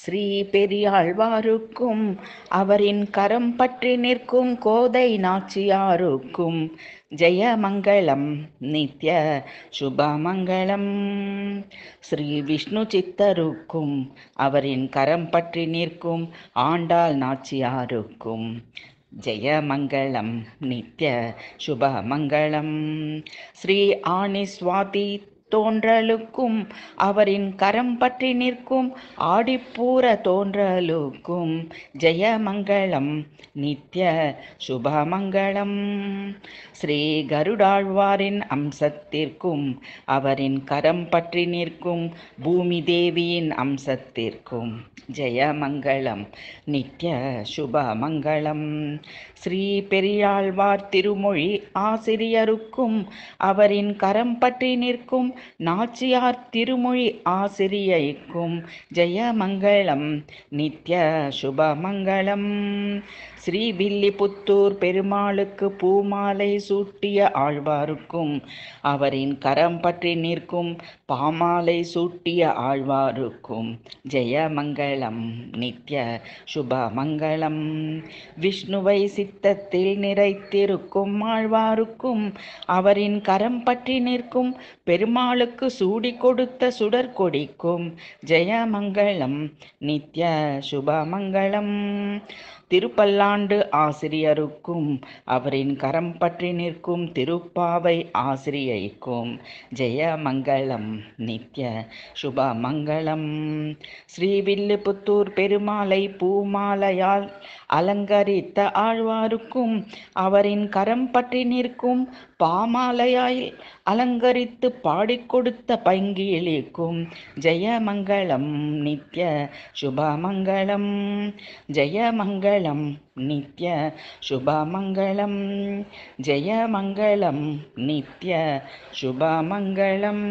ஸ்ரீ பெரியாழ்வாருக்கும் அவரின் கரம் பற்றி நிற்கும் கோதை நாச்சியாருக்கும். ஜெயமங்கலம் நித்ய சுபமங்கலம் ஸ்ரீ விஷ்ணு சித்தருக்கும் அவரின் கரம் பற்றி நிற்கும் ஆண்டாள் நாச்சியாருக்கும். ஜெயமங்கலம் நித்ய சுபமங்கலம் ஸ்ரீ ஆணி சுவாதி தோன்றலுக்கும் அவரின் கரம் பற்றி நிற்கும் ஆடிப்பூர தோன்றலுக்கும். ஜெயமங்கலம் நித்ய சுபமங்கலம். ஸ்ரீ கருடாழ்வாரின் அம்சத்திற்கும் அவரின் கரம் பற்றி நிற்கும் பூமி தேவியின் அம்சத்திற்கும். ஜெயமங்கலம் நித்ய சுபமங்கலம். ஸ்ரீ பெரியாழ்வார் திருமொழி ஆசிரியருக்கும் அவரின் கரம் பற்றி நிற்கும் நாச்சியார் திருமொழி ஆசிரியைக்கும் ஜெயமங்கலம் நித்ய சுபமங்கலம். ஸ்ரீ வில்லிபுத்தூர் பெருமாளுக்கு பூமாலை சூட்டிய ஆழ்வாருக்கும் அவரின் கரம் பற்றி நிற்கும் பாமாலை சூட்டிய ஆழ்வாருக்கும் ஜெயமங்கலம் நித்ய சுபமங்களம் விஷ்ணுவை சித்தத்தில் நிறைத்திருக்கும் ஆழ்வாருக்கும் அவரின் கரம் பற்றி நிற்கும் பெருமாள் பெருமாளுக்கு சூடி கொடுத்த சுடற்கொடிக்கும் ஜெயமங்களம் நித்ய சுபமங்கலம். திருப்பல்லாண்டு ஆசிரியருக்கும் அவரின் கரம் பற்றி நிற்கும் திருப்பாவை ஆசிரியைக்கும் ஜெயமங்களம் நித்ய சுபமங்கலம். ஸ்ரீவில்லுபுத்தூர் பெருமாளை பூமாலையால் அலங்கரித்த ஆழ்வாருக்கும் அவரின் கரம் பற்றி நிற்கும் பாமாலையாய் அலங்கரித்து பாடிக் கொடுத்த பைங்கிலிக்கும் ஜெயமங்கலம் நித்ய சுபமங்கலம் ஜெயமங்கலம் நித்ய சுபமங்கலம் ஜெயமங்கலம் நித்ய சுபமங்கலம்.